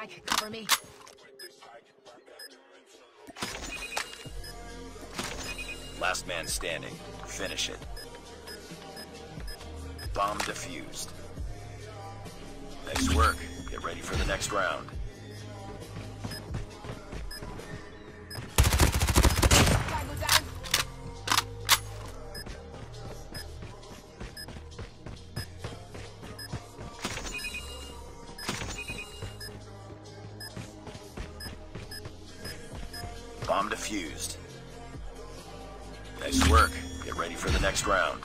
mag. Cover me. Last man standing. Finish it. Bomb defused. Nice work. Get ready for the next round. Bomb defused. Nice work. Get ready for the next round.